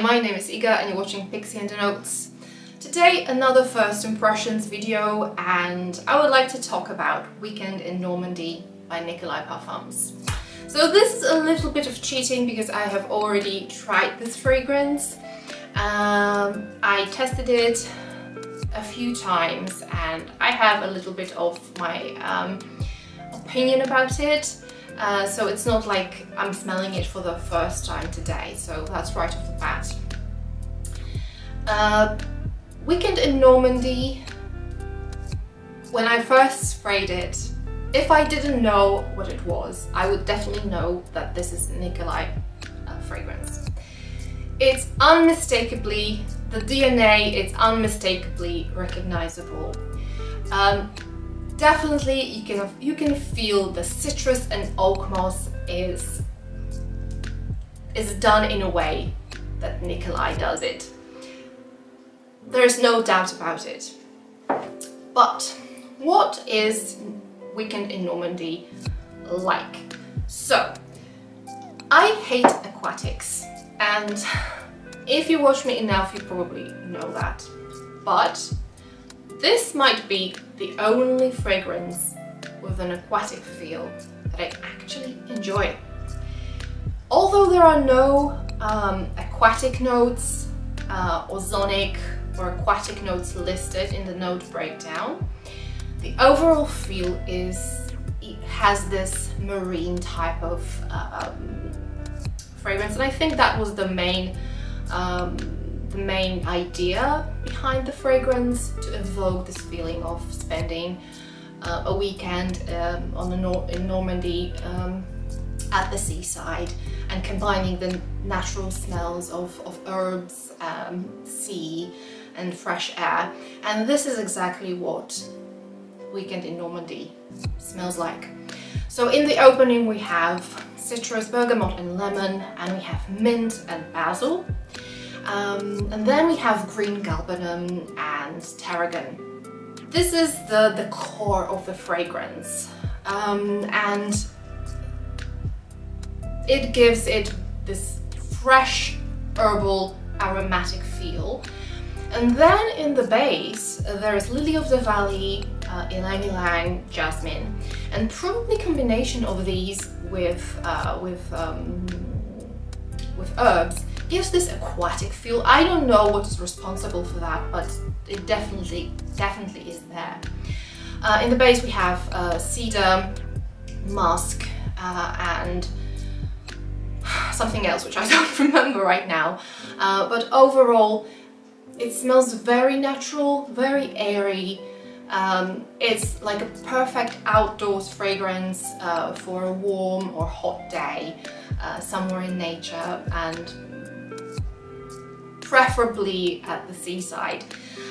my name is Iga and you're watching Pixie and the Notes. Today another first impressions video and I would like to talk about Weekend in Normandy by Nicolai Parfums. So this is a little bit of cheating because I have already tried this fragrance. Um, I tested it a few times and I have a little bit of my um, opinion about it. Uh, so it's not like I'm smelling it for the first time today, so that's right. Uh, weekend in Normandy, when I first sprayed it, if I didn't know what it was, I would definitely know that this is Nicolai uh, fragrance. It's unmistakably, the DNA, it's unmistakably recognizable. Um, definitely you can you can feel the citrus and oak moss is is done in a way that Nicolai does it. There's no doubt about it. But what is Weekend in Normandy like? So, I hate aquatics and if you watch me enough you probably know that. But this might be the only fragrance with an aquatic feel that I actually enjoy. Although there are no um, aquatic notes, uh, ozonic or aquatic notes listed in the note breakdown, the overall feel is it has this marine type of um, fragrance and I think that was the main um, the main idea behind the fragrance to evoke this feeling of spending uh, a weekend um, on the nor in Normandy um, at the seaside and combining the natural smells of, of herbs, um, sea and fresh air. And this is exactly what Weekend in Normandy smells like. So in the opening we have citrus, bergamot and lemon and we have mint and basil. Um, and then we have green galbanum and tarragon. This is the, the core of the fragrance um, and it gives it this fresh herbal aromatic feel. And then in the base there is lily of the valley, uh, ylang jasmine and probably combination of these with, uh, with, um, with herbs gives this aquatic feel. I don't know what is responsible for that, but it definitely, definitely is there. Uh, in the base we have uh, cedar, musk, uh, and something else which I don't remember right now. Uh, but overall, it smells very natural, very airy. Um, it's like a perfect outdoors fragrance uh, for a warm or hot day uh, somewhere in nature and preferably at the seaside.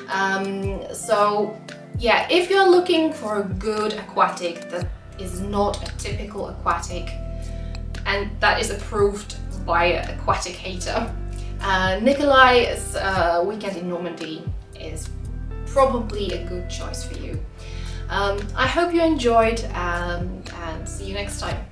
Um, so yeah, if you're looking for a good aquatic that is not a typical aquatic and that is approved by an aquatic hater, uh, Nicolai's uh, Weekend in Normandy is probably a good choice for you. Um, I hope you enjoyed um, and see you next time.